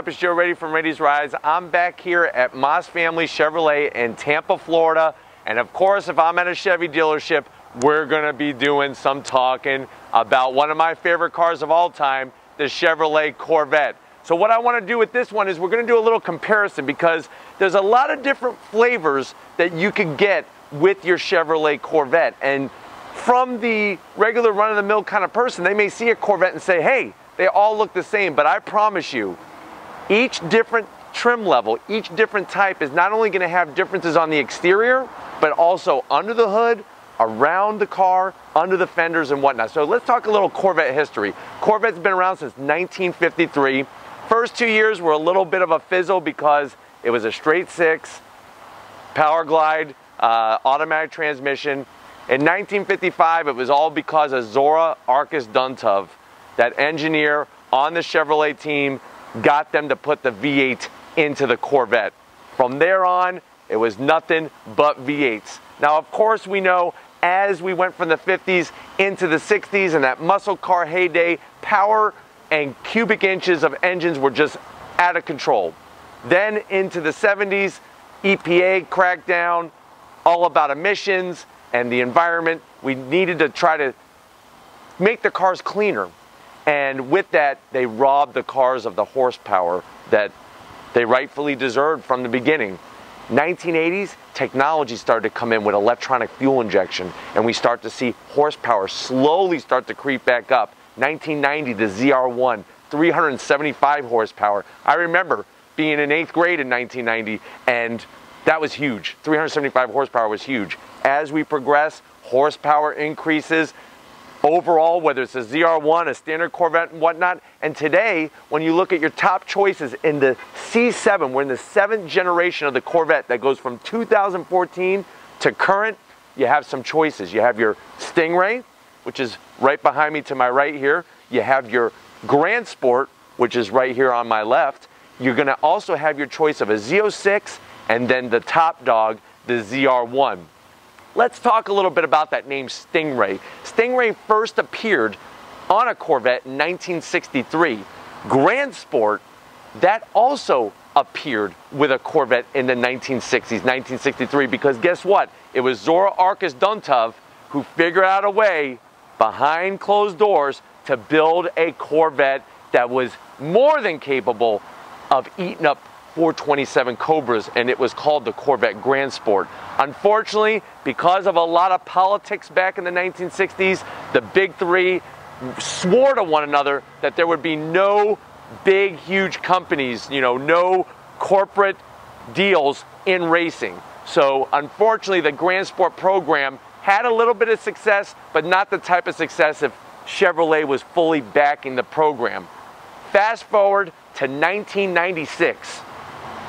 up? It's Joe Raiti from Raiti's Rides. I'm back here at Moss Family Chevrolet in Tampa, Florida. And of course, if I'm at a Chevy dealership, we're gonna be doing some talking about one of my favorite cars of all time, the Chevrolet Corvette. So what I wanna do with this one is we're gonna do a little comparison because there's a lot of different flavors that you can get with your Chevrolet Corvette. And from the regular run-of-the-mill kind of person, they may see a Corvette and say, hey, they all look the same, but I promise you, each different trim level, each different type is not only gonna have differences on the exterior, but also under the hood, around the car, under the fenders and whatnot. So let's talk a little Corvette history. Corvette's been around since 1953. First two years were a little bit of a fizzle because it was a straight six, power glide, uh, automatic transmission. In 1955, it was all because of Zora Arkus Duntov, that engineer on the Chevrolet team, got them to put the V8 into the Corvette. From there on, it was nothing but V8s. Now, of course, we know as we went from the 50s into the 60s and that muscle car heyday, power and cubic inches of engines were just out of control. Then into the 70s, EPA crackdown, all about emissions and the environment. We needed to try to make the cars cleaner. And with that, they robbed the cars of the horsepower that they rightfully deserved from the beginning. 1980s, technology started to come in with electronic fuel injection, and we start to see horsepower slowly start to creep back up. 1990, the ZR1, 375 horsepower. I remember being in eighth grade in 1990, and that was huge. 375 horsepower was huge. As we progress, horsepower increases, overall, whether it's a ZR1, a standard Corvette and whatnot. And today, when you look at your top choices in the C7, we're in the seventh generation of the Corvette that goes from 2014 to current, you have some choices. You have your Stingray, which is right behind me to my right here. You have your Grand Sport, which is right here on my left. You're gonna also have your choice of a Z06 and then the top dog, the ZR1. Let's talk a little bit about that name Stingray. Stingray first appeared on a Corvette in 1963. Grand Sport, that also appeared with a Corvette in the 1960s, 1963, because guess what? It was Zora Arkus Duntov who figured out a way behind closed doors to build a Corvette that was more than capable of eating up 427 Cobras, and it was called the Corvette Grand Sport. Unfortunately, because of a lot of politics back in the 1960s, the big three swore to one another that there would be no big, huge companies, you know, no corporate deals in racing. So unfortunately, the Grand Sport program had a little bit of success, but not the type of success if Chevrolet was fully backing the program. Fast forward to 1996.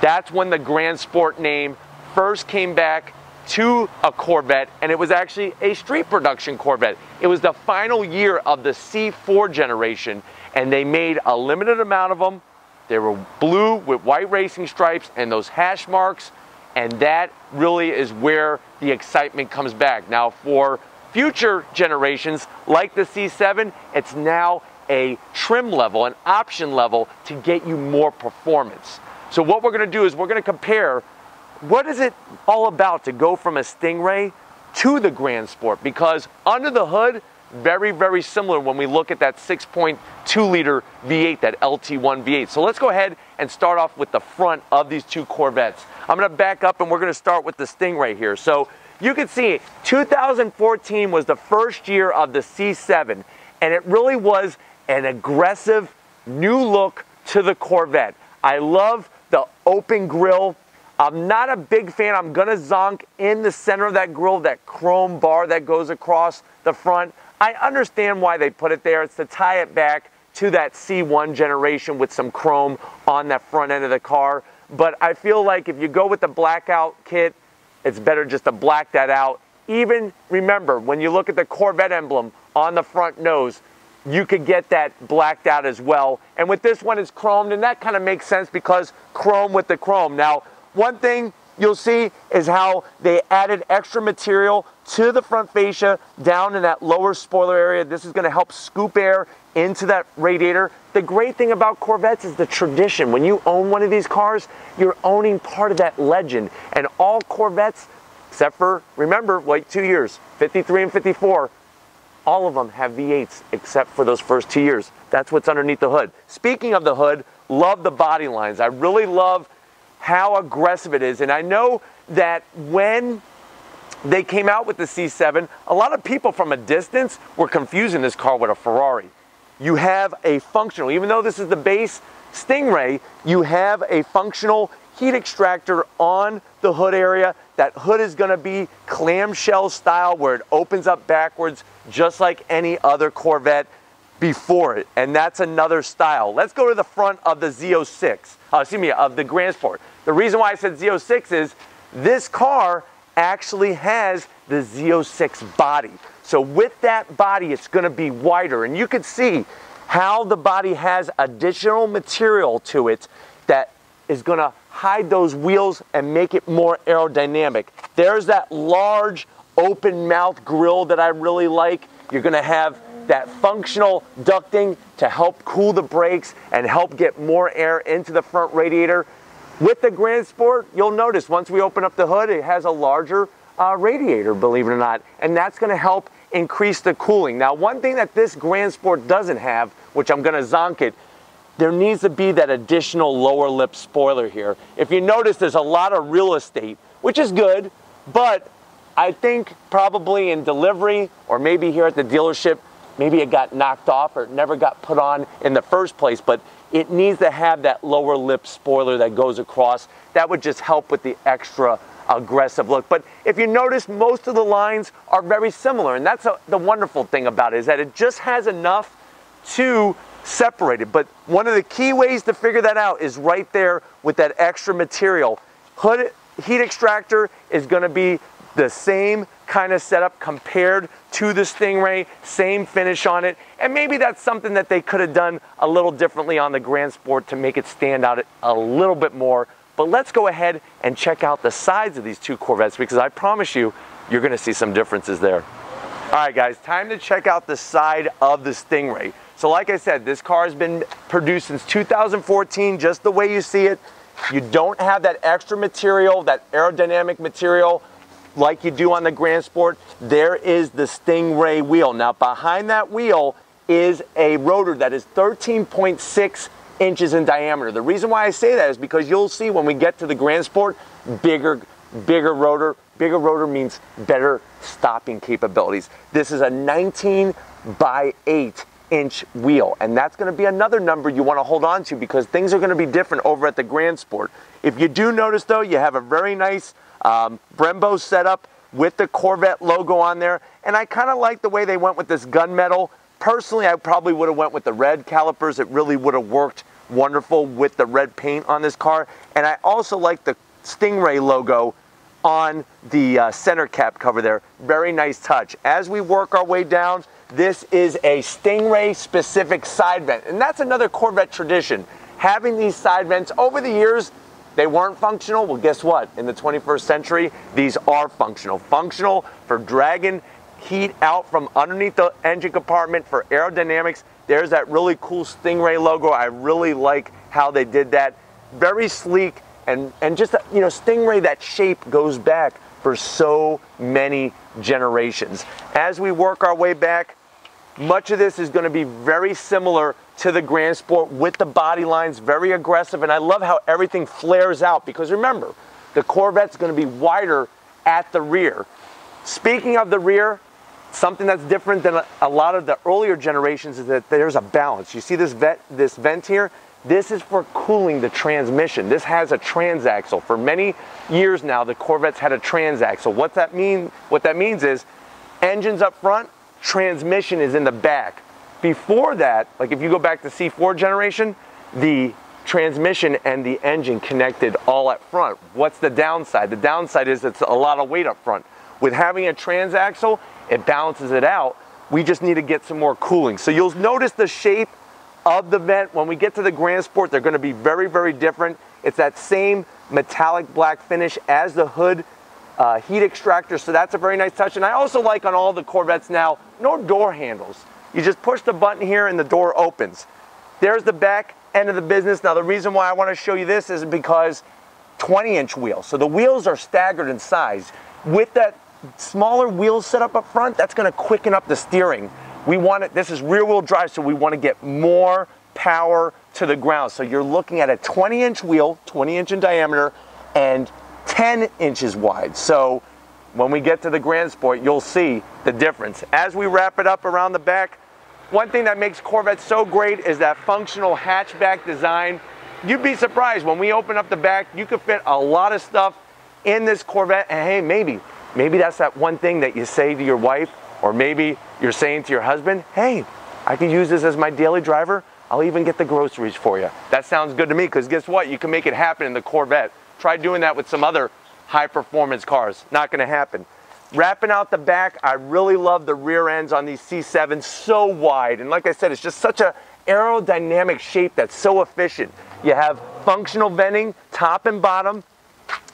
That's when the Grand Sport name first came back to a Corvette, and it was actually a street production Corvette. It was the final year of the C4 generation, and they made a limited amount of them. They were blue with white racing stripes and those hash marks, and that really is where the excitement comes back. Now, for future generations, like the C7, it's now a trim level, an option level to get you more performance. So what we're gonna do is we're gonna compare what is it all about to go from a Stingray to the Grand Sport? Because under the hood, very, very similar when we look at that 6.2 liter V8, that LT1 V8. So let's go ahead and start off with the front of these two Corvettes. I'm gonna back up and we're gonna start with the Stingray here. So you can see 2014 was the first year of the C7 and it really was an aggressive new look to the Corvette. I love the open grill. I'm not a big fan. I'm gonna zonk in the center of that grill, that chrome bar that goes across the front. I understand why they put it there. It's to tie it back to that C1 generation with some chrome on that front end of the car. But I feel like if you go with the blackout kit, it's better just to black that out. Even remember, when you look at the Corvette emblem on the front nose, you could get that blacked out as well. And with this one, it's chromed, and that kind of makes sense because chrome with the chrome. Now, one thing you'll see is how they added extra material to the front fascia down in that lower spoiler area. This is gonna help scoop air into that radiator. The great thing about Corvettes is the tradition. When you own one of these cars, you're owning part of that legend. And all Corvettes, except for, remember, wait two years, 53 and 54, all of them have V8s except for those first two years. That's what's underneath the hood. Speaking of the hood, love the body lines. I really love how aggressive it is. And I know that when they came out with the C7, a lot of people from a distance were confusing this car with a Ferrari. You have a functional, even though this is the base Stingray, you have a functional heat extractor on the hood area. That hood is gonna be clamshell style where it opens up backwards just like any other Corvette before it. And that's another style. Let's go to the front of the Z06, uh, excuse me, of the Grand Sport. The reason why I said Z06 is this car actually has the Z06 body. So with that body, it's gonna be wider. And you can see how the body has additional material to it that is gonna hide those wheels and make it more aerodynamic. There's that large open mouth grill that I really like. You're gonna have that functional ducting to help cool the brakes and help get more air into the front radiator. With the Grand Sport, you'll notice once we open up the hood, it has a larger uh, radiator, believe it or not, and that's gonna help increase the cooling. Now, one thing that this Grand Sport doesn't have, which I'm gonna zonk it, there needs to be that additional lower lip spoiler here. If you notice, there's a lot of real estate, which is good, but I think probably in delivery or maybe here at the dealership, maybe it got knocked off or it never got put on in the first place, but it needs to have that lower lip spoiler that goes across. That would just help with the extra aggressive look. But if you notice, most of the lines are very similar. And that's a, the wonderful thing about it is that it just has enough to separated. But one of the key ways to figure that out is right there with that extra material. Hood heat extractor is going to be the same kind of setup compared to the Stingray, same finish on it. And maybe that's something that they could have done a little differently on the Grand Sport to make it stand out a little bit more. But let's go ahead and check out the sides of these two Corvettes because I promise you, you're gonna see some differences there. All right guys, time to check out the side of the Stingray. So like I said, this car has been produced since 2014, just the way you see it. You don't have that extra material, that aerodynamic material like you do on the Grand Sport, there is the Stingray wheel. Now behind that wheel is a rotor that is 13.6 inches in diameter. The reason why I say that is because you'll see when we get to the Grand Sport, bigger, bigger rotor. Bigger rotor means better stopping capabilities. This is a 19 by 8 inch wheel and that's going to be another number you want to hold on to because things are going to be different over at the Grand Sport. If you do notice though, you have a very nice um, Brembo setup with the Corvette logo on there. And I kind of like the way they went with this gunmetal. Personally, I probably would have went with the red calipers. It really would have worked wonderful with the red paint on this car. And I also like the Stingray logo on the uh, center cap cover there. Very nice touch. As we work our way down, this is a Stingray specific side vent. And that's another Corvette tradition. Having these side vents over the years, they weren't functional. Well, guess what? In the 21st century, these are functional. Functional for dragging heat out from underneath the engine compartment for aerodynamics. There's that really cool Stingray logo. I really like how they did that. Very sleek and, and just, you know, Stingray, that shape goes back for so many generations. As we work our way back, much of this is going to be very similar to the Grand Sport with the body lines, very aggressive. And I love how everything flares out because remember, the Corvette's going to be wider at the rear. Speaking of the rear, something that's different than a, lot of the earlier generations is that there's a balance. You see this, vet, this vent here? This is for cooling the transmission. This has a transaxle. For many years now, the Corvettes had a transaxle. What that mean? What that means is engines up front, transmission is in the back. Before that, like if you go back to C4 generation, the transmission and the engine connected all at front. What's the downside? The downside is it's a lot of weight up front. With having a transaxle, it balances it out. We just need to get some more cooling. So you'll notice the shape of the vent. When we get to the Grand Sport, they're gonna be very, very different. It's that same metallic black finish as the hood uh, heat extractor, so that's a very nice touch. And I also like on all the Corvettes now, no door handles. You just push the button here and the door opens. There's the back end of the business. Now the reason why I want to show you this is because 20 inch wheels. So the wheels are staggered in size. With that smaller wheel setup up up front, that's gonna quicken up the steering. We want it, this is rear wheel drive, so we wanna get more power to the ground. So you're looking at a 20 inch wheel, 20 inch in diameter, and 10 inches wide. So when we get to the Grand Sport, you'll see the difference. As we wrap it up around the back, one thing that makes Corvette so great is that functional hatchback design. You'd be surprised when we open up the back, you could fit a lot of stuff in this Corvette. And hey, maybe, maybe that's that one thing that you say to your wife, or maybe you're saying to your husband, hey, I could use this as my daily driver. I'll even get the groceries for you. That sounds good to me because guess what? You can make it happen in the Corvette. Try doing that with some other high performance cars. Not gonna happen. Wrapping out the back, I really love the rear ends on these C7s, so wide. And like I said, it's just such a aerodynamic shape that's so efficient. You have functional venting, top and bottom.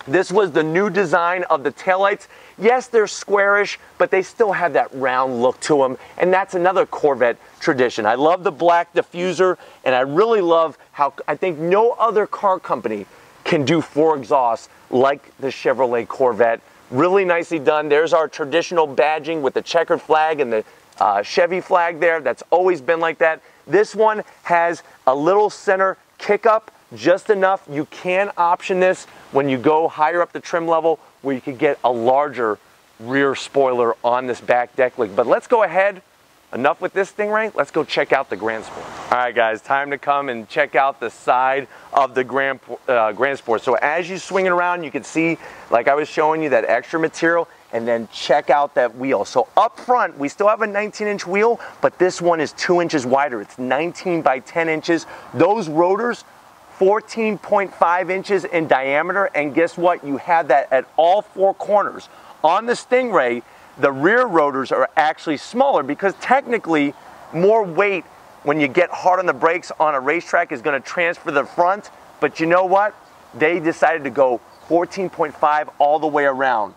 This was the new design of the taillights. Yes, they're squarish, but they still have that round look to them. And that's another Corvette tradition. I love the black diffuser, and I really love how I think no other car company can do four exhausts like the Chevrolet Corvette. Really nicely done. There's our traditional badging with the checkered flag and the uh, Chevy flag there. That's always been like that. This one has a little center kick up, just enough. You can option this when you go higher up the trim level where you could get a larger rear spoiler on this back deck lid. But let's go ahead enough with this Stingray. Let's go check out the Grand Sport. All right, guys, time to come and check out the side of the Grand, uh, Grand Sport. So as you swing it around, you can see, like I was showing you, that extra material and then check out that wheel. So up front, we still have a 19 inch wheel, but this one is two inches wider. It's 19 by 10 inches. Those rotors, 14.5 inches in diameter. And guess what? You have that at all four corners. On the Stingray, the rear rotors are actually smaller because technically more weight when you get hard on the brakes on a racetrack is going to transfer the front. But you know what? They decided to go 14.5 all the way around.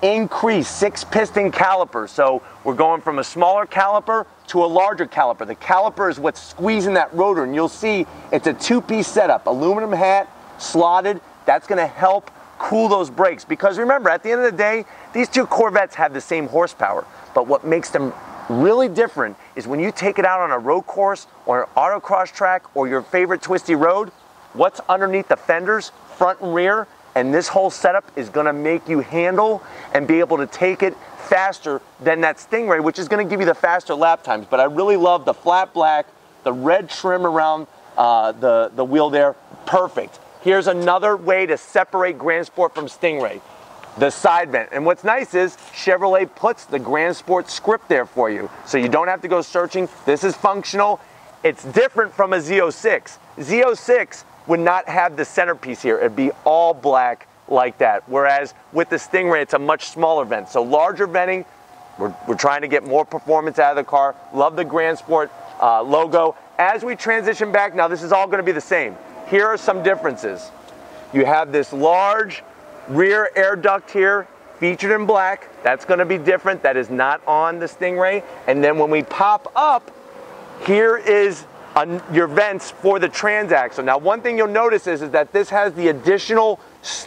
Increase six piston caliper. So we're going from a smaller caliper to a larger caliper. The caliper is what's squeezing that rotor and you'll see it's a two piece setup. Aluminum hat, slotted. That's going to help cool those brakes. Because remember, at the end of the day, these two Corvettes have the same horsepower. But what makes them really different is when you take it out on a road course or an autocross track or your favorite twisty road, what's underneath the fenders, front and rear, and this whole setup is gonna make you handle and be able to take it faster than that Stingray, which is gonna give you the faster lap times. But I really love the flat black, the red trim around uh, the, the wheel there, perfect. Here's another way to separate Grand Sport from Stingray, the side vent. And what's nice is Chevrolet puts the Grand Sport script there for you. So you don't have to go searching. This is functional. It's different from a Z06. Z06 would not have the centerpiece here. It'd be all black like that. Whereas with the Stingray, it's a much smaller vent. So larger venting, we're, we're trying to get more performance out of the car. Love the Grand Sport uh, logo. As we transition back, now this is all gonna be the same. Here are some differences. You have this large rear air duct here featured in black. That's gonna be different. That is not on the Stingray. And then when we pop up, here is your vents for the transaxle. Now, one thing you'll notice is, is that this has the additional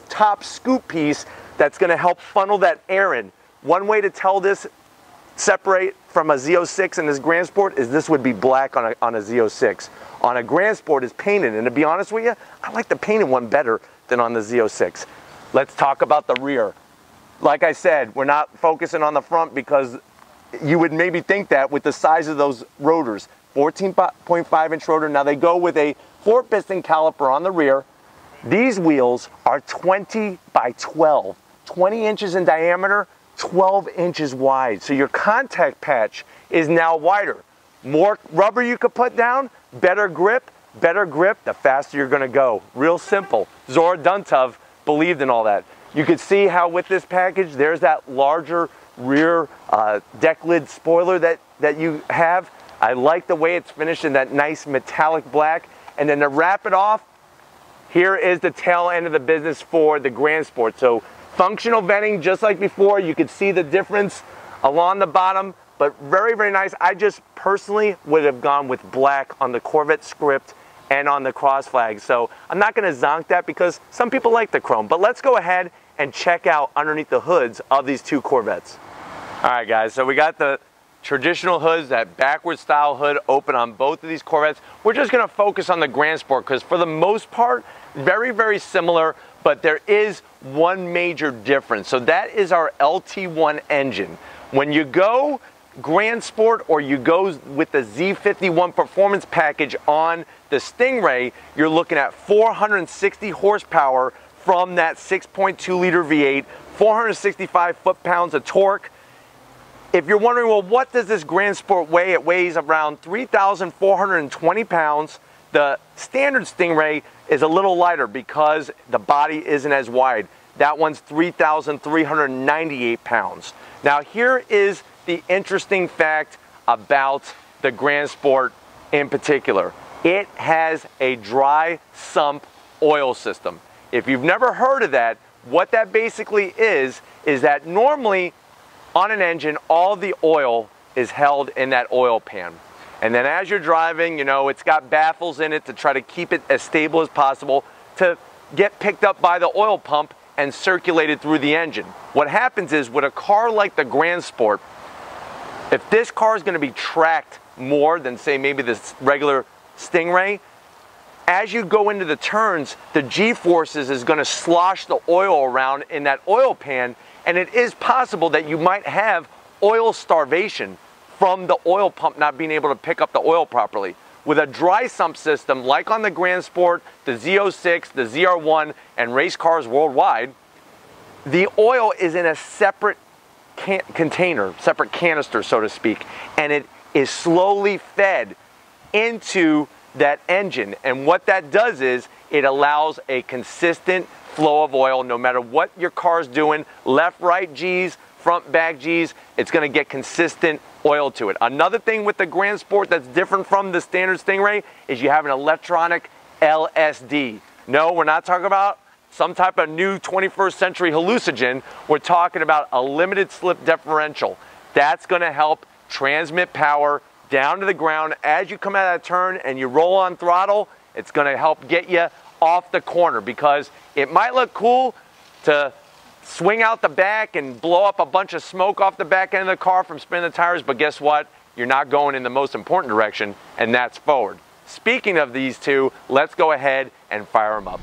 top scoop piece that's gonna help funnel that air in. One way to tell this separate from a Z06 and this Grand Sport is this would be black on a, on a Z06 on a Grand Sport is painted. And to be honest with you, I like the painted one better than on the Z06. Let's talk about the rear. Like I said, we're not focusing on the front because you would maybe think that with the size of those rotors. 14.5 inch rotor. Now they go with a four piston caliper on the rear. These wheels are 20 by 12, 20 inches in diameter, 12 inches wide. So your contact patch is now wider. More rubber you could put down, better grip, better grip, the faster you're gonna go. Real simple. Zora Duntov believed in all that. You can see how with this package, there's that larger rear uh, deck lid spoiler that, that you have. I like the way it's finished in that nice metallic black. And then to wrap it off, here is the tail end of the business for the Grand Sport. So functional venting, just like before, you can see the difference along the bottom, but very, very nice. I just personally would have gone with black on the Corvette script and on the cross flag. So I'm not gonna zonk that because some people like the chrome, but let's go ahead and check out underneath the hoods of these two Corvettes. All right guys, so we got the traditional hoods, that backward style hood open on both of these Corvettes. We're just gonna focus on the Grand Sport because for the most part, very, very similar, but there is one major difference. So that is our LT1 engine. When you go Grand Sport or you go with the Z51 performance package on the Stingray, you're looking at 460 horsepower from that 6.2 liter V8, 465 foot-pounds of torque. If you're wondering, well, what does this Grand Sport weigh? It weighs around 3,420 pounds. The standard Stingray is a little lighter because the body isn't as wide. That one's 3,398 pounds. Now here is the interesting fact about the Grand Sport in particular. It has a dry sump oil system. If you've never heard of that, what that basically is, is that normally on an engine, all the oil is held in that oil pan. And then as you're driving, you know, it's got baffles in it to try to keep it as stable as possible to get picked up by the oil pump and circulated through the engine. What happens is with a car like the Grand Sport, if this car is going to be tracked more than say maybe this regular Stingray, as you go into the turns, the G-forces is going to slosh the oil around in that oil pan, and it is possible that you might have oil starvation from the oil pump not being able to pick up the oil properly. With a dry sump system, like on the Grand Sport, the Z06, the ZR1, and race cars worldwide, the oil is in a separate container, separate canister, so to speak, and it is slowly fed into that engine. And what that does is it allows a consistent flow of oil no matter what your car's doing, left, right G's, front, back G's, it's gonna get consistent oil to it. Another thing with the Grand Sport that's different from the standard Stingray is you have an electronic LSD. No, we're not talking about some type of new 21st century hallucinogen. We're talking about a limited slip differential. That's gonna help transmit power down to the ground as you come out of that turn and you roll on throttle. It's gonna help get you off the corner because it might look cool to swing out the back and blow up a bunch of smoke off the back end of the car from spinning the tires, but guess what? You're not going in the most important direction, and that's forward. Speaking of these two, let's go ahead and fire them up.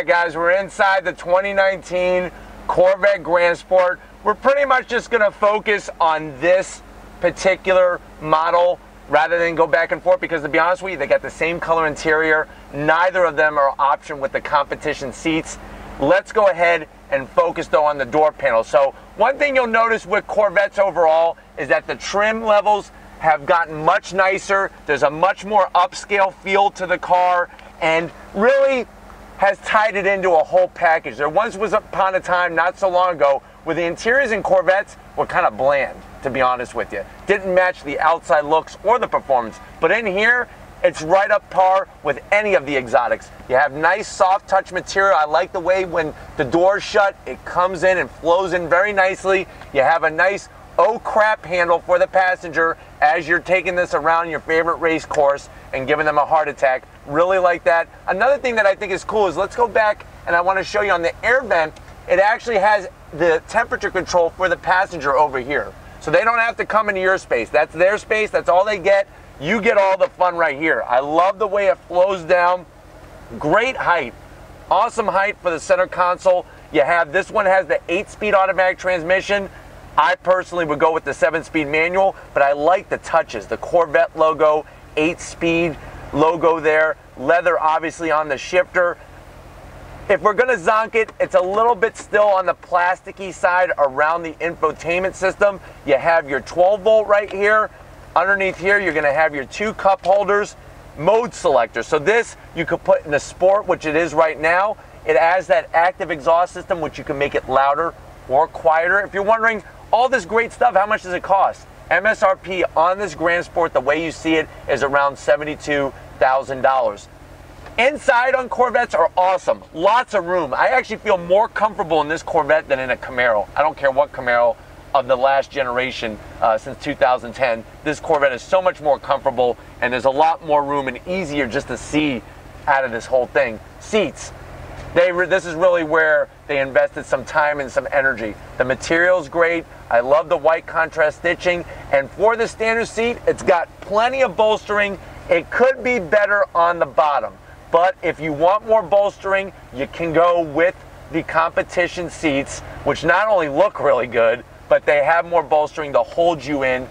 Right, guys, we're inside the 2019 Corvette Grand Sport. We're pretty much just going to focus on this particular model rather than go back and forth because to be honest with you, they got the same color interior. Neither of them are option with the competition seats. Let's go ahead and focus though on the door panel. So one thing you'll notice with Corvettes overall is that the trim levels have gotten much nicer. There's a much more upscale feel to the car and really has tied it into a whole package. There once was upon a time, not so long ago, where the interiors in Corvettes were kind of bland, to be honest with you. Didn't match the outside looks or the performance. But in here, it's right up par with any of the exotics. You have nice soft touch material. I like the way when the door's shut, it comes in and flows in very nicely. You have a nice oh crap handle for the passenger as you're taking this around your favorite race course and giving them a heart attack. Really like that. Another thing that I think is cool is let's go back and I want to show you on the air vent, it actually has the temperature control for the passenger over here. So they don't have to come into your space. That's their space. That's all they get. You get all the fun right here. I love the way it flows down. Great height. Awesome height for the center console. You have this one has the 8-speed automatic transmission. I personally would go with the 7-speed manual, but I like the touches. The Corvette logo, 8-speed logo there, leather obviously on the shifter. If we're gonna zonk it, it's a little bit still on the plasticky side around the infotainment system. You have your 12 volt right here. Underneath here, you're gonna have your two cup holders, mode selector. So this you could put in the sport, which it is right now. It has that active exhaust system, which you can make it louder or quieter. If you're wondering, all this great stuff, how much does it cost? MSRP on this Grand Sport, the way you see it, is around $72,000. Inside on Corvettes are awesome. Lots of room. I actually feel more comfortable in this Corvette than in a Camaro. I don't care what Camaro of the last generation uh, since 2010. This Corvette is so much more comfortable and there's a lot more room and easier just to see out of this whole thing. Seats. They this is really where they invested some time and some energy. The material's great. I love the white contrast stitching. And for the standard seat, it's got plenty of bolstering. It could be better on the bottom. But if you want more bolstering, you can go with the competition seats, which not only look really good, but they have more bolstering to hold you in.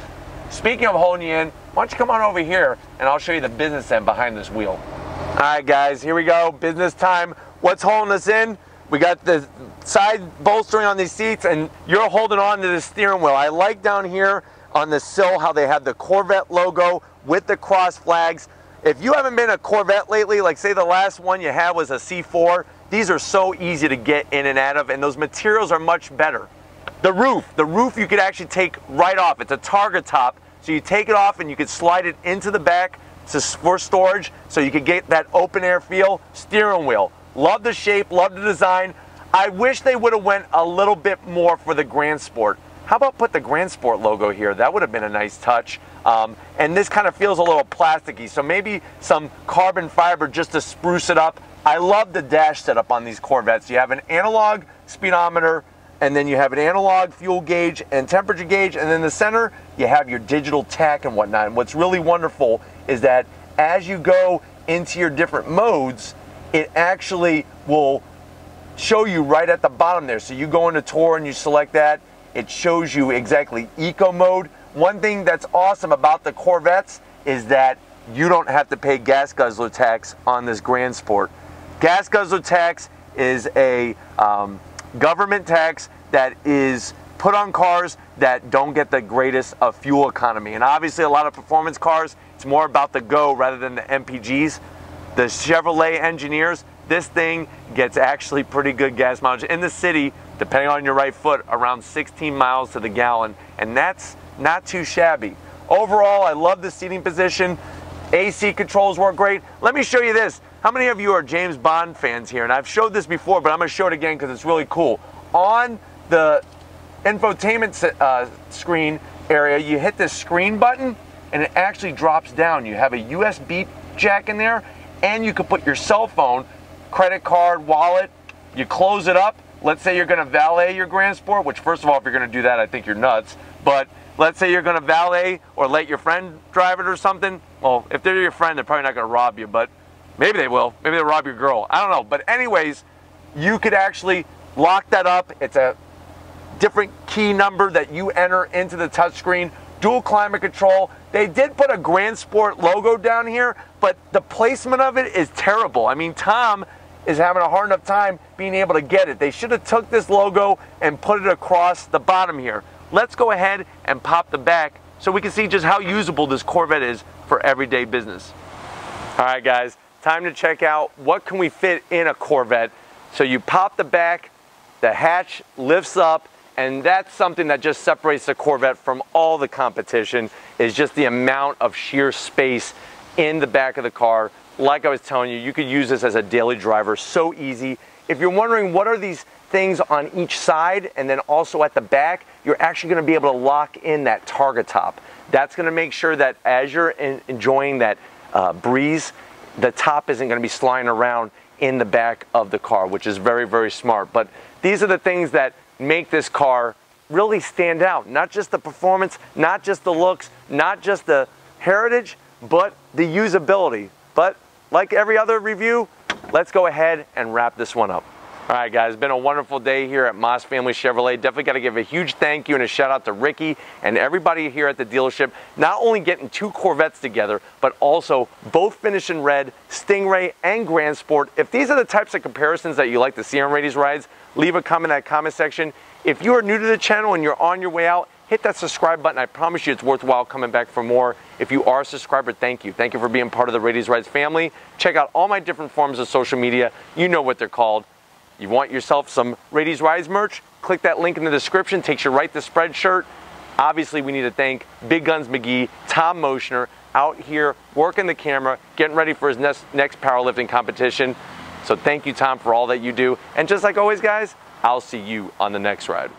Speaking of holding you in, why don't you come on over here and I'll show you the business end behind this wheel. All right, guys, here we go. Business time. What's holding us in? We got the side bolstering on these seats and you're holding on to the steering wheel. I like down here on the sill how they have the Corvette logo with the cross flags. If you haven't been a Corvette lately, like say the last one you had was a C4, these are so easy to get in and out of and those materials are much better. The roof, the roof you could actually take right off. It's a targa top, so you take it off and you could slide it into the back for storage, so you could get that open air feel. Steering wheel, love the shape, love the design. I wish they would have went a little bit more for the Grand Sport. How about put the Grand Sport logo here? That would have been a nice touch. Um, and this kind of feels a little plasticky, so maybe some carbon fiber just to spruce it up. I love the dash setup on these Corvettes. You have an analog speedometer, and then you have an analog fuel gauge and temperature gauge, and then the center, you have your digital tech and whatnot. And what's really wonderful is that as you go into your different modes, it actually will show you right at the bottom there. So you go into tour and you select that, it shows you exactly eco mode. One thing that's awesome about the Corvettes is that you don't have to pay gas guzzler tax on this Grand Sport. Gas guzzler tax is a um, government tax that is put on cars that don't get the greatest of fuel economy. And obviously a lot of performance cars, it's more about the go rather than the MPGs. The Chevrolet engineers, this thing gets actually pretty good gas mileage in the city, depending on your right foot, around 16 miles to the gallon. And that's not too shabby. Overall, I love the seating position. AC controls work great. Let me show you this. How many of you are James Bond fans here? And I've showed this before, but I'm gonna show it again because it's really cool. On the infotainment uh, screen area, you hit this screen button and it actually drops down. You have a USB jack in there and you can put your cell phone, credit card, wallet, you close it up. Let's say you're gonna valet your Grand Sport, which first of all, if you're gonna do that, I think you're nuts. But let's say you're gonna valet or let your friend drive it or something. Well, if they're your friend, they're probably not gonna rob you, but Maybe they will. Maybe they'll rob your girl. I don't know. But anyways, you could actually lock that up. It's a different key number that you enter into the touchscreen. Dual climate control. They did put a Grand Sport logo down here, but the placement of it is terrible. I mean, Tom is having a hard enough time being able to get it. They should have took this logo and put it across the bottom here. Let's go ahead and pop the back so we can see just how usable this Corvette is for everyday business. All right, guys time to check out what can we fit in a Corvette. So you pop the back, the hatch lifts up, and that's something that just separates the Corvette from all the competition is just the amount of sheer space in the back of the car. Like I was telling you, you could use this as a daily driver, so easy. If you're wondering what are these things on each side and then also at the back, you're actually gonna be able to lock in that targa top. That's gonna make sure that as you're enjoying that uh, breeze, the top isn't going to be sliding around in the back of the car, which is very, very smart. But these are the things that make this car really stand out. Not just the performance, not just the looks, not just the heritage, but the usability. But like every other review, let's go ahead and wrap this one up. All right, guys, been a wonderful day here at Moss Family Chevrolet. Definitely got to give a huge thank you and a shout out to Ricky and everybody here at the dealership. Not only getting two Corvettes together, but also both finished in red, Stingray and Grand Sport. If these are the types of comparisons that you like to see on Raiti's Rides, leave a comment in that comment section. If you are new to the channel and you're on your way out, hit that subscribe button. I promise you it's worthwhile coming back for more. If you are a subscriber, thank you. Thank you for being part of the Raiti's Rides family. Check out all my different forms of social media. You know what they're called. You want yourself some Raiti's Rides merch? Click that link in the description, takes you right to the Spreadshirt. Obviously, we need to thank Big Guns McGee, Tom Moschner, out here working the camera, getting ready for his next, next powerlifting competition. So thank you, Tom, for all that you do. And just like always, guys, I'll see you on the next ride.